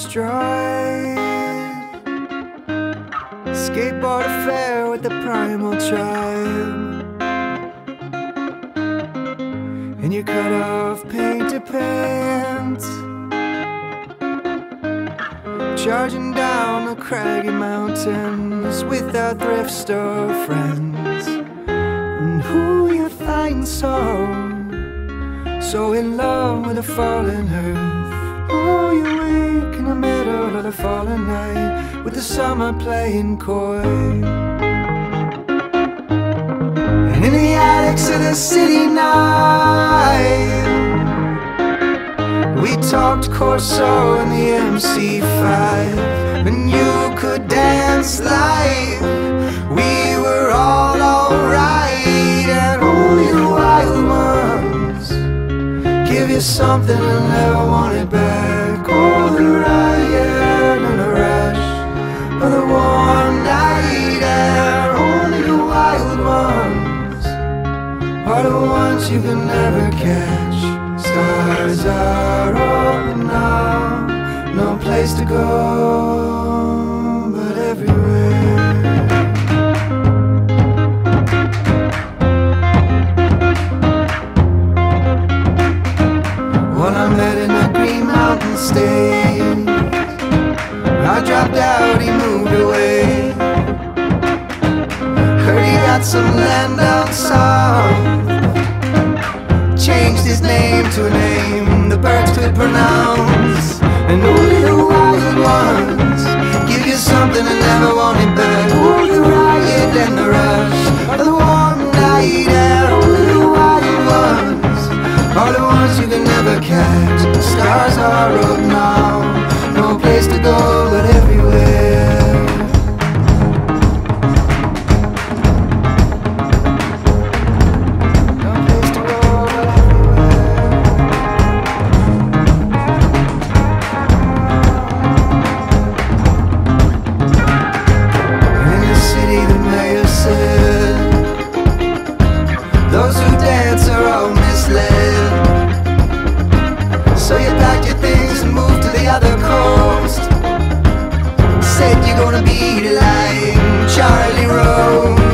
stride. Skateboard affair with the primal tribe. And you cut off painted pants. Charging down the craggy mountains with our thrift store friends. And who you find so, so in love with a fallen earth. The summer playing coy. And in the attics of the city night, we talked Corso and the MC5, and you could dance like we were all alright. And all you wild ones give you something and never want it back. Oh, the riot you can never catch. Stars are open now, no place to go but everywhere. Well, I met in a Green Mountain State. I dropped out, he moved away. Heard he got some land down name the birds could pronounce. And only the wild ones give you something and never want it back. Oh, the riot and the rush of the warm night air. Only the wild ones are the ones you can never catch. The stars are up now, no place to go but Said you're gonna be like Charlie Rose.